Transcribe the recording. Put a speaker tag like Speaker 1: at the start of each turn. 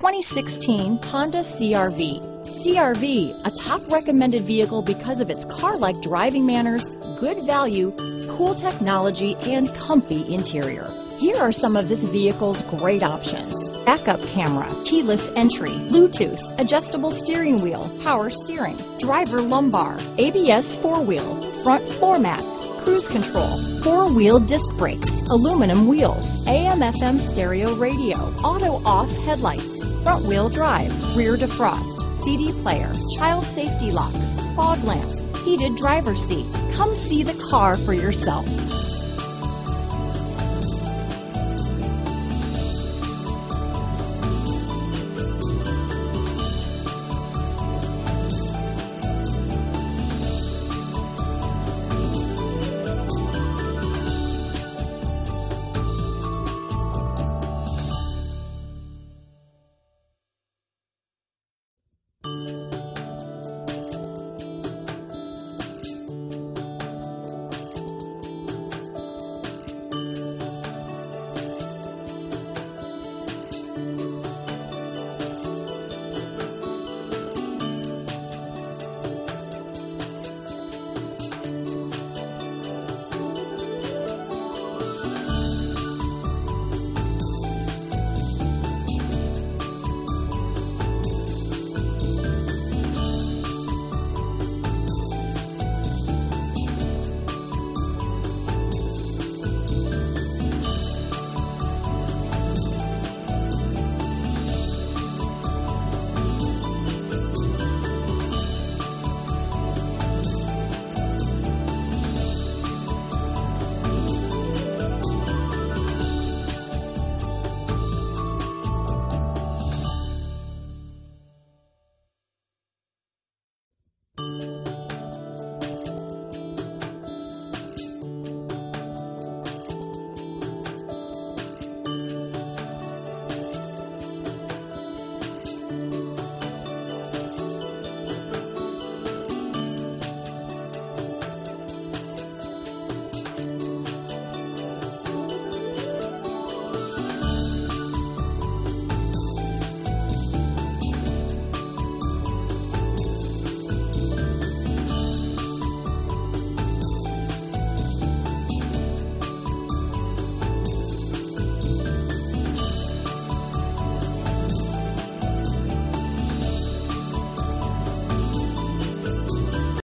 Speaker 1: 2016 Honda CRV. CRV, a top recommended vehicle because of its car-like driving manners, good value, cool technology, and comfy interior. Here are some of this vehicle's great options. Backup camera, keyless entry, Bluetooth, adjustable steering wheel, power steering, driver lumbar, ABS four-wheel, front floor mats, cruise control, four-wheel disc brakes, aluminum wheels, AM FM stereo radio, auto off headlights, front wheel drive, rear defrost, CD player, child safety locks, fog lamps, heated driver seat. Come see the car for yourself.